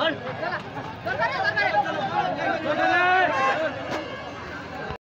चल